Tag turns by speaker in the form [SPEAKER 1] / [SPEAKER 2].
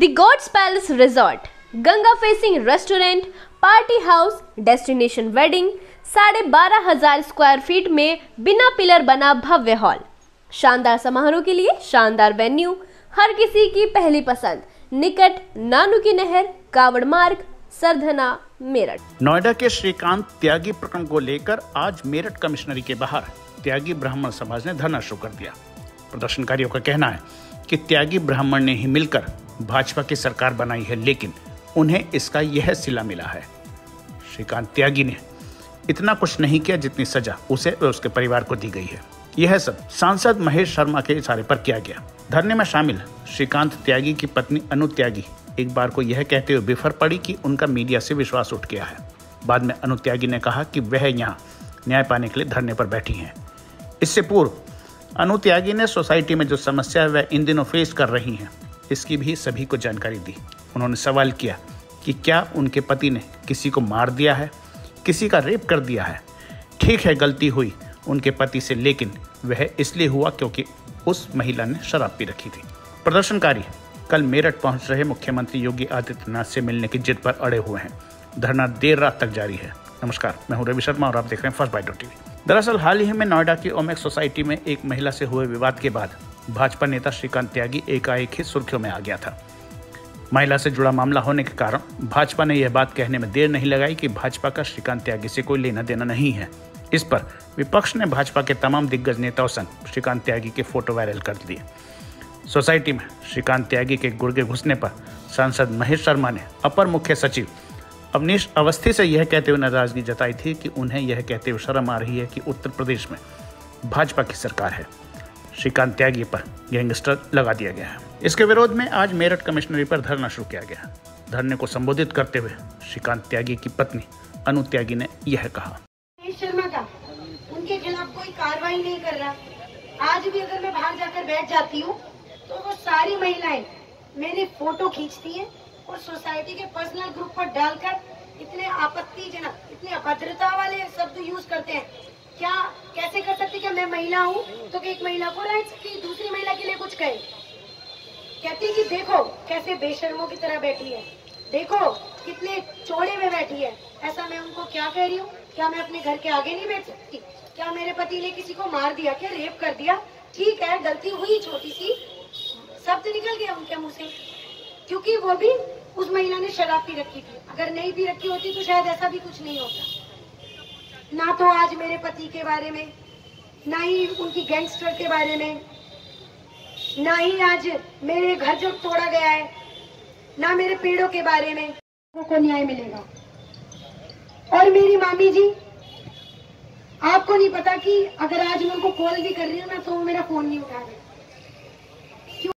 [SPEAKER 1] The God's Palace Resort, Ganga facing restaurant party house destination wedding साढ़े बारह हज़ार square feet में बिना पिलर बना भव्य हॉल शानदार समारोह के लिए शानदार वेन्यू हर किसी की पहली पसंद निकट नानू की नहर कावड़ मार्ग सरधना मेरठ.
[SPEAKER 2] नोएडा के श्रीकांत त्यागी प्रकरण को लेकर आज मेरठ कमिश्नरी के बाहर त्यागी ब्राह्मण समाज ने धरना शुरू कर दिया। प्रदर्शनकारियों का कहना है कि त्यागी ब्राह्मण ने ही मिलकर भाजपा की सरकार बनाई है, लेकिन उन्हें इसका यह सिला मिला है। श्रीकांत त्यागी ने इतना कुछ नहीं किया जितनी सजा उसे और उसके परिवार को दी गई है। यह सब सांसद महेश शर्मा के इशारे पर किया गया। धरने में शामिल श्रीकांत त्यागी की पत्नी अनु त्यागी एक बार को यह कहते हुए बिफर पड़ी कि उनका मीडिया से विश्वास उठ गया है। बाद में अनु त्यागी ने कहा कि वह यहाँ न्याय पाने के लिए धरने पर बैठी हैं। इससे पूर्व अनु त्यागी ने सोसाइटी में जो समस्या है, वह इन दिनों फेस कर रही हैं। इसकी भी सभी को जानकारी दी। उन्होंने सवाल किया कि क्या उनके पति ने किसी को मार दिया है, किसी का रेप कर दिया है? ठीक है, गलती हुई, उनके पति से, लेकिन वह इसलिए हुआ क्योंकि उस महिला ने शराब पी रखी थी। प्रदर्शनकारी, कल मेरठ पहुँच रहे मुख्यमंत्री योगी आदित्यनाथ से मिलने की जिद पर अड़े हुए हैं। धरना देर रात तक जारी है। नमस्कार, मैं हूँ रवि शर्मा और आप देख रहे हैं फ़र्स्ट बाइटो टीवी दरअसल हाल ही में नोएडा की ओमेक सोसाइटी में एक महिला से हुए विवाद के बाद भाजपा नेता श्रीकांत त्यागी एकाएक ही सुर्खियों में आ गया था। महिला से जुड़ा मामला होने के कारण भाजपा ने यह बात कहने में देर नहीं लगाई कि भाजपा का श्रीकांत त्यागी से कोई लेना देना नहीं है। इस पर विपक्ष ने भाजपा के तमाम दिग्गज नेताओं संग श्रीकांत त्यागी के फ़ोटो वायरल कर दिए। सोसाइटी में श्रीकांत त्यागी के गुर्गे घुसने पर सांसद महेश शर्मा ने अपर मुख्य सचिव अवनीश अवस्थी से यह कहते हुए नाराज़गी जताई थी कि उन्हें यह कहते हुए शर्म आ रही है कि उत्तर प्रदेश में भाजपा की सरकार है। श्रीकांत त्यागी पर गैंगस्टर लगा दिया गया है। इसके विरोध में आज मेरठ कमिश्नरी पर धरना शुरू किया गया धरने को संबोधित करते हुए श्रीकांत त्यागी की पत्नी अनु त्यागी ने यह कहा।
[SPEAKER 3] उनके खिलाफ कोई कार्रवाई नहीं कर रहा। आज भी अगर मैं बाहर जाकर बैठ जाती हूँ तो वो सारी महिलाएँ मेरी फ़ोटो खींचती हैं और सोसाइटी के पर्सनल ग्रुप पर डालकर इतने आपत्तिजनक, इतने अभद्रता वाले शब्द यूज़ करते हैं। क्या, कैसे कर सकती क्या मैं महिला हूँ? तो कि एक महिला को राइट की दूसरी महिला के लिए कुछ कहे। कहती कि देखो, कैसे बेशर्मों की तरह बैठी है। देखो, कितने चौड़े में बैठी है। ऐसा मैं उनको क्या कह रही हूँ? क्या मैं अपने घर के आगे नहीं बैठ सकती? क्या मेरे पति ने किसी को मार दिया क्या, रेप कर दिया? ठीक है, गलती हुई छोटी सी। शब्द निकल गया उनके मुँह से। क्योंकि वो भी उस महिला ने शराब पी रखी थी। अगर नहीं पी रखी होती तो शायद ऐसा भी कुछ नहीं होता। ना तो आज मेरे पति के बारे में, ना ही उनकी गैंगस्टर के बारे में, ना ही आज मेरे घर जो तोड़ा गया है, ना मेरे पेड़ों के बारे में को न्याय मिलेगा। और मेरी मामी जी, आपको नहीं पता कि अगर आज मैं उनको कॉल भी कर रही हूँ ना तो वो मेरा फ़ोन नहीं उठा रहे।